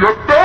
Beautiful.